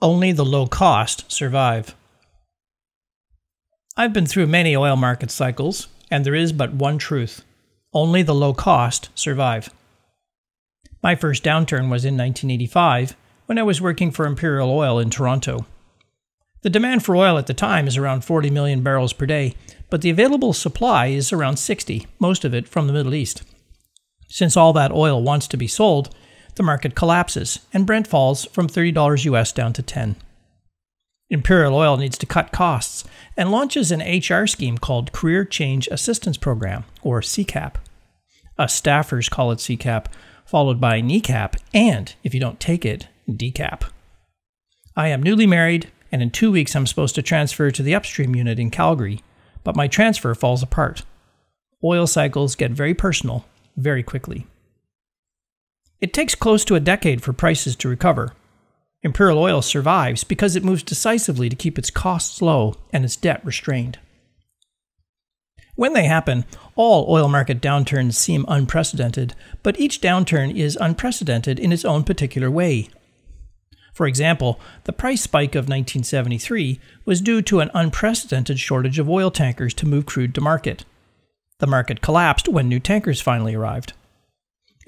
Only the low cost survive. I've been through many oil market cycles, and there is but one truth only the low cost survive. My first downturn was in 1985 when I was working for Imperial Oil in Toronto. The demand for oil at the time is around 40 million barrels per day, but the available supply is around 60, most of it from the Middle East. Since all that oil wants to be sold, the market collapses and Brent falls from $30 US down to 10. Imperial Oil needs to cut costs and launches an HR scheme called Career Change Assistance Program, or CCAP. Us staffers call it CCAP, followed by kneecap, and, if you don't take it, decap. I am newly married, and in two weeks I'm supposed to transfer to the upstream unit in Calgary, but my transfer falls apart. Oil cycles get very personal very quickly. It takes close to a decade for prices to recover. Imperial Oil survives because it moves decisively to keep its costs low and its debt restrained. When they happen, all oil market downturns seem unprecedented, but each downturn is unprecedented in its own particular way. For example, the price spike of 1973 was due to an unprecedented shortage of oil tankers to move crude to market. The market collapsed when new tankers finally arrived.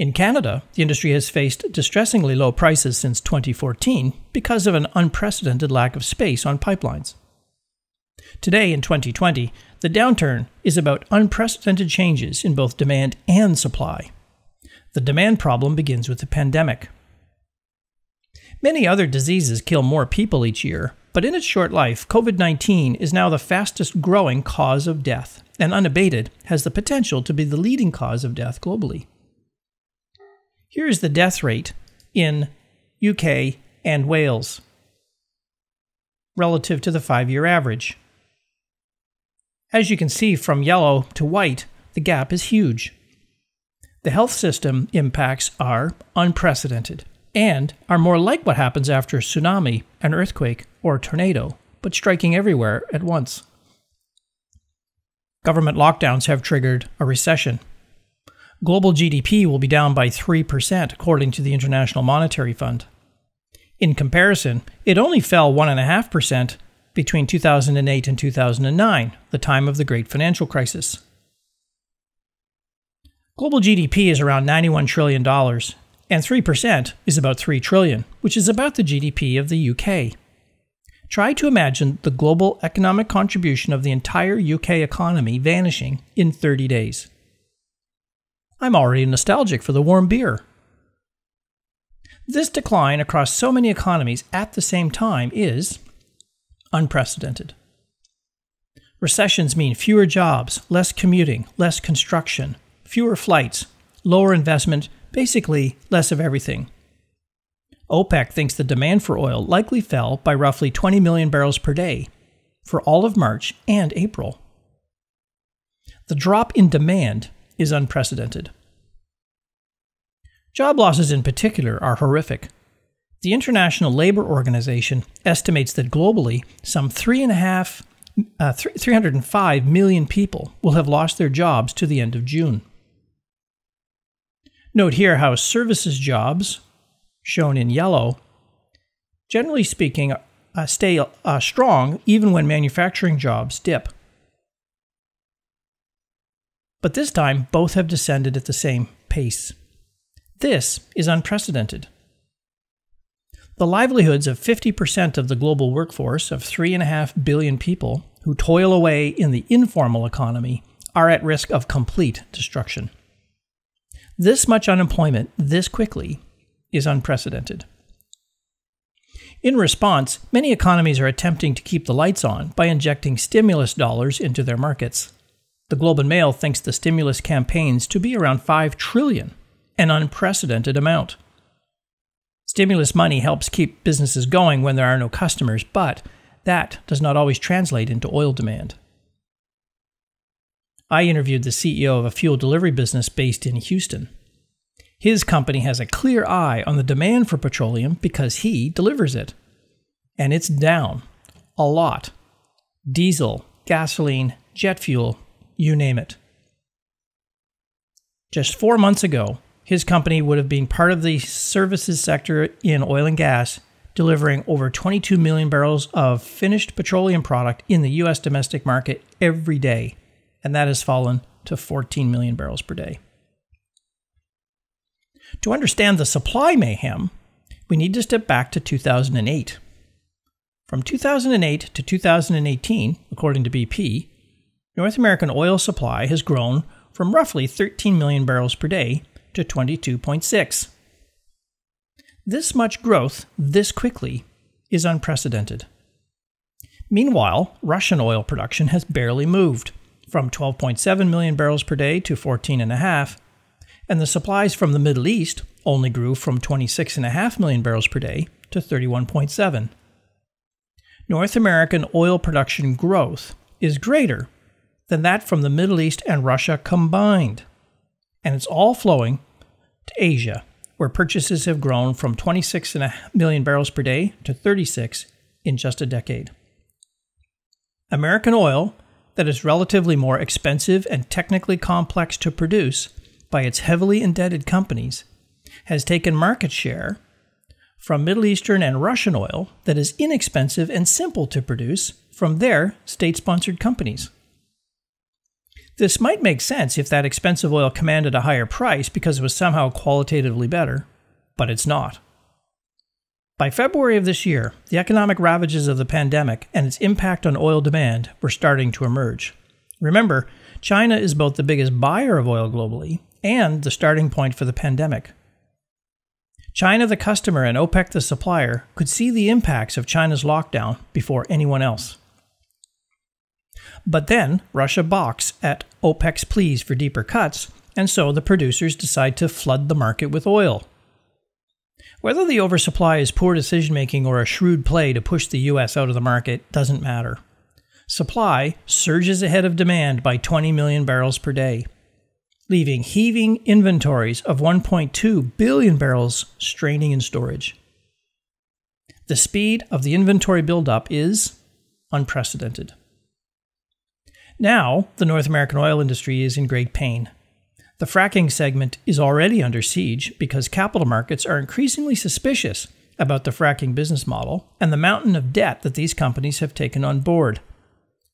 In Canada, the industry has faced distressingly low prices since 2014 because of an unprecedented lack of space on pipelines. Today, in 2020, the downturn is about unprecedented changes in both demand and supply. The demand problem begins with the pandemic. Many other diseases kill more people each year, but in its short life, COVID 19 is now the fastest growing cause of death, and unabated has the potential to be the leading cause of death globally. Here is the death rate in UK and Wales relative to the five year average. As you can see from yellow to white, the gap is huge. The health system impacts are unprecedented and are more like what happens after a tsunami, an earthquake, or a tornado, but striking everywhere at once. Government lockdowns have triggered a recession. Global GDP will be down by 3%, according to the International Monetary Fund. In comparison, it only fell 1.5% between 2008 and 2009, the time of the Great Financial Crisis. Global GDP is around $91 trillion, and 3% is about 3 trillion, which is about the GDP of the UK. Try to imagine the global economic contribution of the entire UK economy vanishing in 30 days. I'm already nostalgic for the warm beer. This decline across so many economies at the same time is unprecedented. Recessions mean fewer jobs, less commuting, less construction, fewer flights, lower investment, basically less of everything. OPEC thinks the demand for oil likely fell by roughly 20 million barrels per day for all of March and April. The drop in demand is unprecedented. Job losses in particular are horrific. The International Labour Organization estimates that globally, some 3.5, uh, 305 million people will have lost their jobs to the end of June. Note here how services jobs, shown in yellow, generally speaking, uh, stay uh, strong even when manufacturing jobs dip. But this time, both have descended at the same pace. This is unprecedented. The livelihoods of 50% of the global workforce of 3.5 billion people who toil away in the informal economy are at risk of complete destruction. This much unemployment this quickly is unprecedented. In response, many economies are attempting to keep the lights on by injecting stimulus dollars into their markets. The Globe and Mail thinks the stimulus campaigns to be around 5 trillion, an unprecedented amount. Stimulus money helps keep businesses going when there are no customers, but that does not always translate into oil demand. I interviewed the CEO of a fuel delivery business based in Houston. His company has a clear eye on the demand for petroleum because he delivers it. And it's down a lot. Diesel, gasoline, jet fuel, you name it. Just four months ago, his company would have been part of the services sector in oil and gas delivering over 22 million barrels of finished petroleum product in the US domestic market every day, and that has fallen to 14 million barrels per day. To understand the supply mayhem, we need to step back to 2008. From 2008 to 2018, according to BP, North American oil supply has grown from roughly 13 million barrels per day to 22.6. This much growth this quickly is unprecedented. Meanwhile, Russian oil production has barely moved from 12.7 million barrels per day to 14.5, and the supplies from the Middle East only grew from 26.5 million barrels per day to 31.7. North American oil production growth is greater than that from the Middle East and Russia combined, and it's all flowing to Asia, where purchases have grown from 26 million barrels per day to 36 in just a decade. American oil, that is relatively more expensive and technically complex to produce by its heavily indebted companies, has taken market share from Middle Eastern and Russian oil that is inexpensive and simple to produce from their state sponsored companies. This might make sense if that expensive oil commanded a higher price because it was somehow qualitatively better, but it's not. By February of this year, the economic ravages of the pandemic and its impact on oil demand were starting to emerge. Remember, China is both the biggest buyer of oil globally and the starting point for the pandemic. China, the customer, and OPEC, the supplier, could see the impacts of China's lockdown before anyone else. But then Russia balks at OPEC's pleas for deeper cuts, and so the producers decide to flood the market with oil. Whether the oversupply is poor decision making or a shrewd play to push the US out of the market doesn't matter. Supply surges ahead of demand by 20 million barrels per day, leaving heaving inventories of 1.2 billion barrels straining in storage. The speed of the inventory buildup is unprecedented. Now, the North American oil industry is in great pain. The fracking segment is already under siege because capital markets are increasingly suspicious about the fracking business model and the mountain of debt that these companies have taken on board.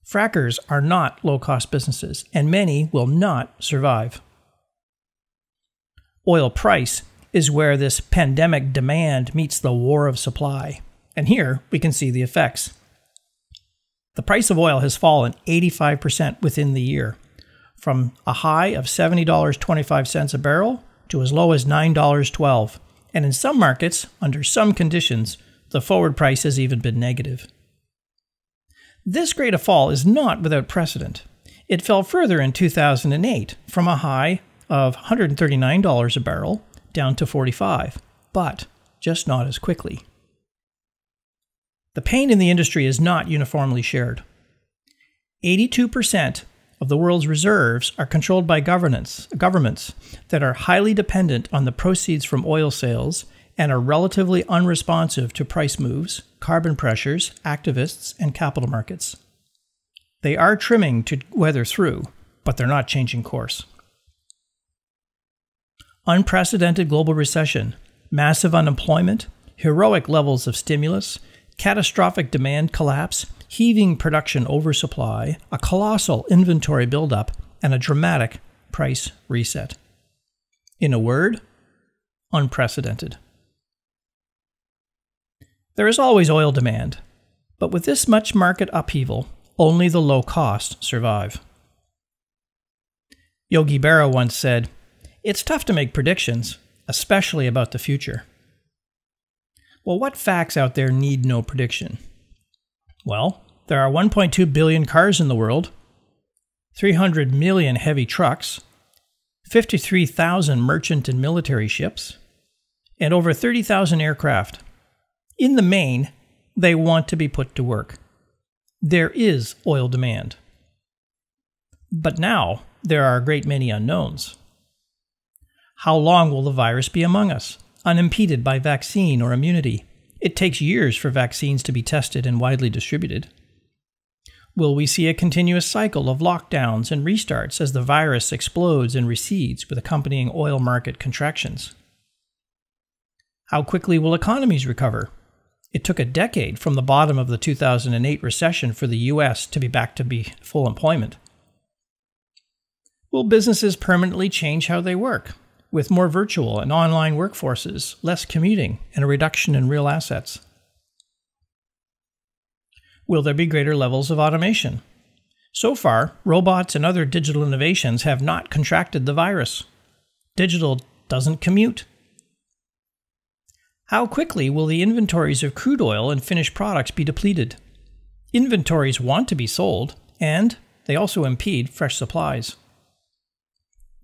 Frackers are not low cost businesses, and many will not survive. Oil price is where this pandemic demand meets the war of supply, and here we can see the effects. The price of oil has fallen 85% within the year, from a high of $70.25 a barrel to as low as $9.12. And in some markets, under some conditions, the forward price has even been negative. This great a fall is not without precedent. It fell further in 2008 from a high of $139 a barrel down to 45, but just not as quickly. The pain in the industry is not uniformly shared. 82% of the world's reserves are controlled by governments, governments that are highly dependent on the proceeds from oil sales and are relatively unresponsive to price moves, carbon pressures, activists, and capital markets. They are trimming to weather through, but they're not changing course. Unprecedented global recession, massive unemployment, heroic levels of stimulus, catastrophic demand collapse, heaving production oversupply, a colossal inventory buildup, and a dramatic price reset. In a word, unprecedented. There is always oil demand, but with this much market upheaval, only the low cost survive. Yogi Berra once said, It's tough to make predictions, especially about the future. Well, what facts out there need no prediction? Well, there are 1.2 billion cars in the world, 300 million heavy trucks, 53,000 merchant and military ships, and over 30,000 aircraft. In the main, they want to be put to work. There is oil demand. But now, there are a great many unknowns. How long will the virus be among us? Unimpeded by vaccine or immunity. It takes years for vaccines to be tested and widely distributed. Will we see a continuous cycle of lockdowns and restarts as the virus explodes and recedes with accompanying oil market contractions? How quickly will economies recover? It took a decade from the bottom of the 2008 recession for the US to be back to be full employment. Will businesses permanently change how they work, with more virtual and online workforces, less commuting, and a reduction in real assets? Will there be greater levels of automation? So far, robots and other digital innovations have not contracted the virus. Digital doesn't commute. How quickly will the inventories of crude oil and finished products be depleted? Inventories want to be sold, and they also impede fresh supplies.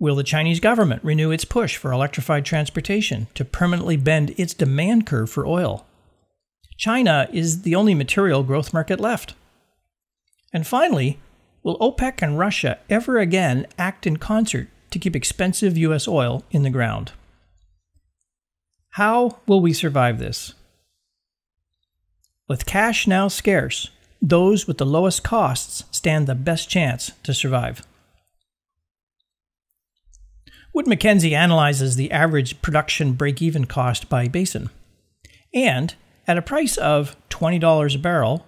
Will the Chinese government renew its push for electrified transportation to permanently bend its demand curve for oil? China is the only material growth market left. And finally, will OPEC and Russia ever again act in concert to keep expensive US oil in the ground? How will we survive this? With cash now scarce, those with the lowest costs stand the best chance to survive. Wood Mackenzie analyzes the average production break even cost by basin. And at a price of $20 a barrel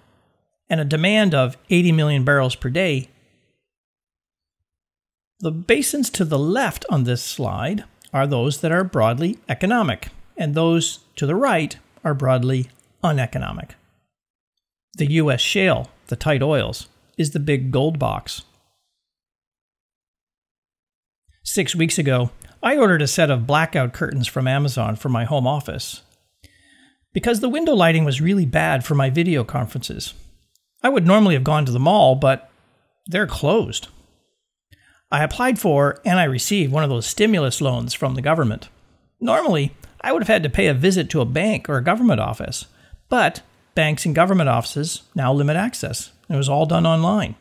and a demand of 80 million barrels per day, the basins to the left on this slide are those that are broadly economic, and those to the right are broadly uneconomic. The US shale, the tight oils, is the big gold box. Six weeks ago, I ordered a set of blackout curtains from Amazon for my home office, because the window lighting was really bad for my video conferences. I would normally have gone to the mall, but they're closed. I applied for and I received one of those stimulus loans from the government. Normally, I would have had to pay a visit to a bank or a government office, but banks and government offices now limit access. It was all done online.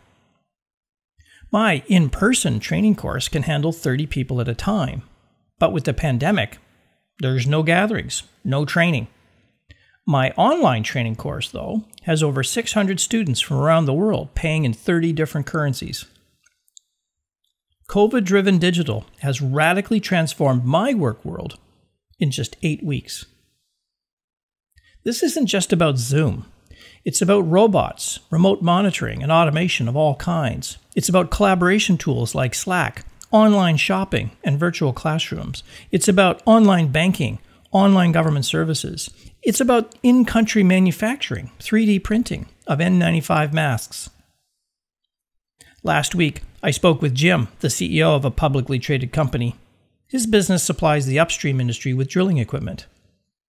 My in person training course can handle 30 people at a time, but with the pandemic, there's no gatherings, no training. My online training course, though, has over 600 students from around the world paying in 30 different currencies. COVID driven digital has radically transformed my work world in just eight weeks. This isn't just about Zoom. It's about robots, remote monitoring, and automation of all kinds. It's about collaboration tools like Slack, online shopping, and virtual classrooms. It's about online banking, online government services. It's about in country manufacturing, 3D printing of N95 masks. Last week, I spoke with Jim, the CEO of a publicly traded company. His business supplies the upstream industry with drilling equipment.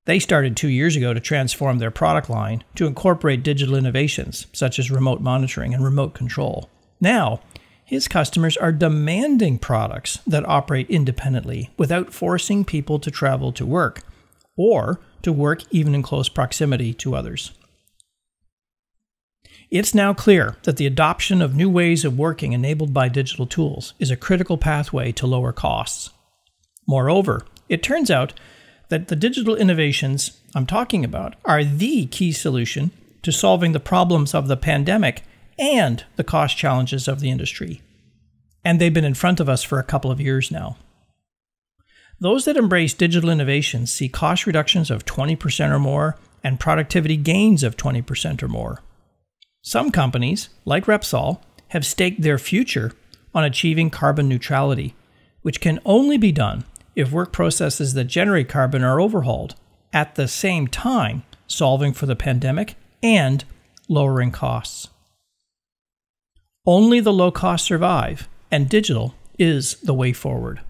They started two years ago to transform their product line to incorporate digital innovations such as remote monitoring and remote control. Now, his customers are demanding products that operate independently without forcing people to travel to work or to work even in close proximity to others. It's now clear that the adoption of new ways of working enabled by digital tools is a critical pathway to lower costs. Moreover, it turns out that the digital innovations I'm talking about are the key solution to solving the problems of the pandemic and the cost challenges of the industry. And they've been in front of us for a couple of years now. Those that embrace digital innovations see cost reductions of 20% or more and productivity gains of 20% or more. Some companies, like Repsol, have staked their future on achieving carbon neutrality, which can only be done if work processes that generate carbon are overhauled, at the same time solving for the pandemic and lowering costs. Only the low cost survive, and digital is the way forward.